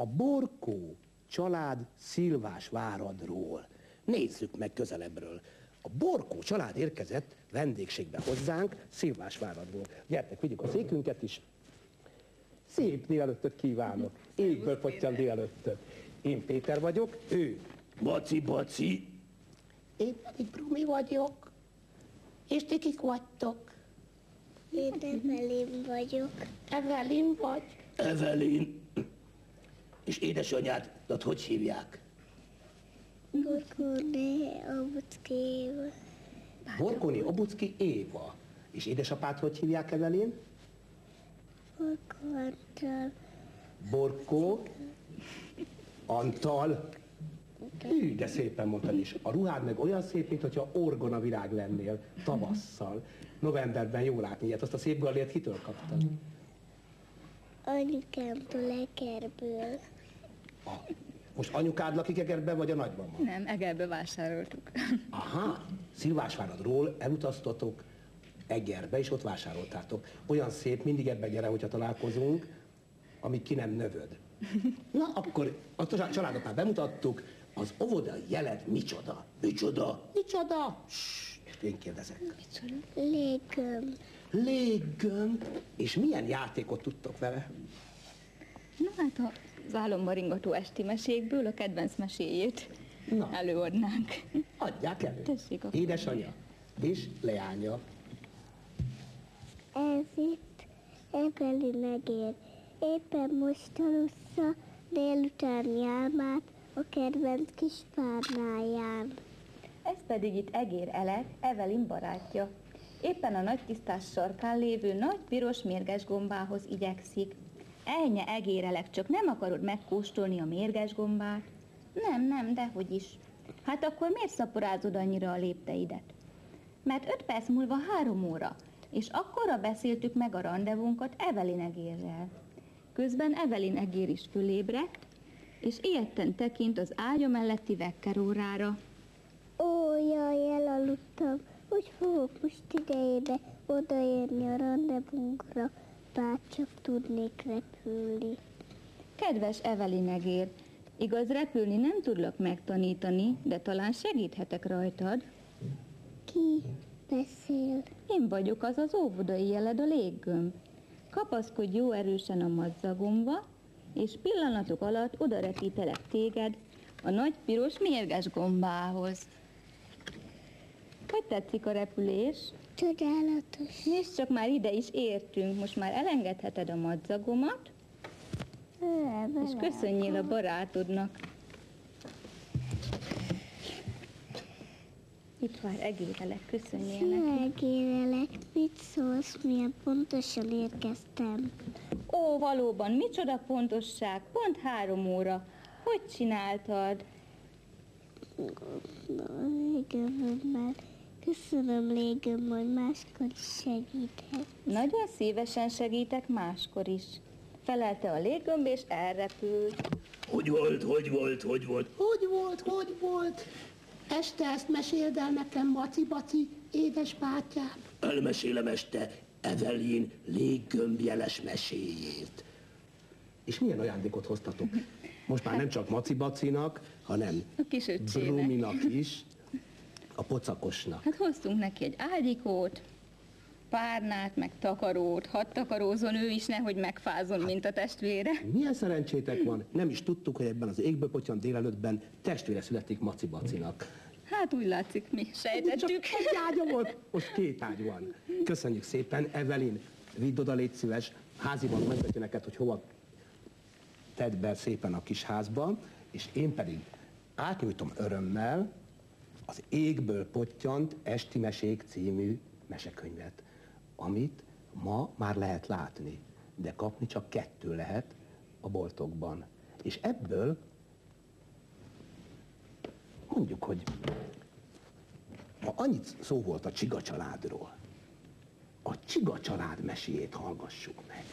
a Borkó család Szilvás váradról. Nézzük meg közelebbről. A Borkó család érkezett vendégségbe hozzánk Szilvás váradról. Gyertek, vigyük a székünket is. Szép délelőttöt kívánok. Égből potyan délelőttöt. Én Péter vagyok, ő Baci, baci, Én pedig Brumi vagyok. És ti kik vagytok? Én Evelyn vagyok. Evelyn vagy? Evelyn. És édesanyádat hogy hívják? Bokorné a buckéval. Borkoni Obucki Éva. És édesapát hogy hívják Evelyn? Bokortal. Borkó, Antal. Hű, de szépen mondtad is. A ruhád meg olyan szép, mintha orgona virág lennél tavasszal. Novemberben jó látni ilyet. Azt a szép gallért kitől kaptad? Anyukámtól Ekerből. A, most anyukád lakik Egerben, vagy a nagyban van? Nem, Egerbe vásároltuk. Aha, Szilvásváradról elutaztatok Egerbe, és ott vásároltátok. Olyan szép, mindig ebbe gyere, hogyha találkozunk, amíg ki nem növöd. Na, akkor a családoknál bemutattuk, az óvodai jeled micsoda? Micsoda? Micsoda? Ssss, én kérdezek. Légöm. Léggömb, és milyen játékot tudtok vele? Na hát az álomba ringató esti mesékből a kedvenc meséjét Na. előadnánk. Adják elő. Tessék akkor. Édesanyja és leánya. Ez itt Evelyn egér. Éppen most alussza délutáni álmát a kedvenc kis párnáján. Ez pedig itt Egér Elek, Evelyn barátja. Éppen a nagy tisztás sarkán lévő nagy piros mérges gombához igyekszik. Ejnye Egér Elek, csak nem akarod megkóstolni a mérges gombát? Nem, nem, dehogy is. Hát akkor miért szaporázod annyira a lépteidet? Mert öt perc múlva három óra, és akkorra beszéltük meg a rendezvunkat Evelyn Egérrel. Közben Evelyn Egér is fölébredt, és ilyetten tekint az ágya melletti vekkerórára. Ó, jaj, elaludtam. Hogy fogok most idejébe odaérni a randevunkra, bárcsak tudnék repülni. Kedves Evelyn Egér, igaz repülni nem tudlak megtanítani, de talán segíthetek rajtad. Ki beszél? Én vagyok az az óvodai jeled a léggömb. Kapaszkodj jó erősen a madzagomba, és pillanatok alatt oda repítelek téged a nagy piros mérges gombához. Hogy tetszik a repülés? Csodálatos. Nézd csak, már ide is értünk, most már elengedheted a madzagomat, és köszönjél a barátodnak. Itt vár egérelek, köszönjél neki. Megérelek, mit szólsz, milyen pontosan érkeztem. Ó, valóban, micsoda pontosság, pont három óra. Hogy csináltad? Légömmel. Köszönöm, légöm, majd máskor is segíthet. Nagyon szívesen segítek máskor is. Felelte a léggömb és elrepült. Hogy volt, hogy volt, hogy volt? Hogy volt, hogy volt? Este ezt meséld el nekem, Maci-Baci, édes bátyám. Elmesélem este Evelyn léggömbjeles meséjét. És milyen ajándékot hoztatok? Most már nem csak Maci-Bacinak, hanem A kisöccsének. Bruminak is, a pocakosnak. Hát hoztunk neki egy ágyikót, párnát, meg takarót, hadd takarózon ő is, nehogy megfázon, mint a testvére. Milyen szerencsétek van, nem is tudtuk, hogy ebben az égből potyan délelőttben testvére születik Maci-Bacinak. Hát úgy látszik, mi sejtettük. egy ágya volt, most két ágy van. Köszönjük szépen, Evelyn, vidd oda, légy szíves, háziban megvető neked, hogy hova tedd be szépen a kis házba, és én pedig átnyújtom örömmel az Égből pottyant Esti Mesék című mesekönyvet, amit ma már lehet látni, de kapni csak kettő lehet a boltokban. És ebből mondjuk, hogy ha annyit szó volt a Csiga családról, a Csiga család meséjét hallgassuk meg.